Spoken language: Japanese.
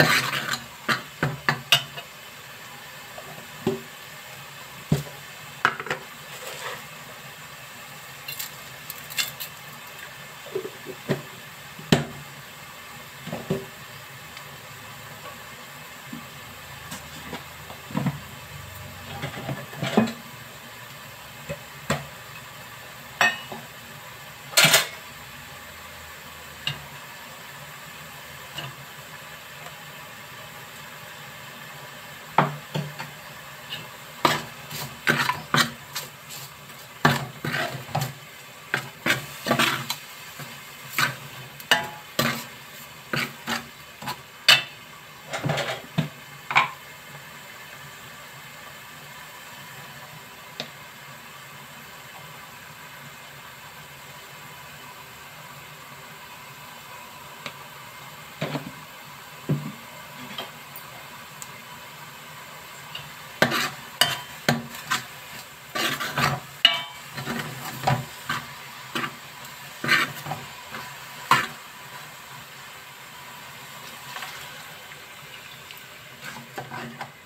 you you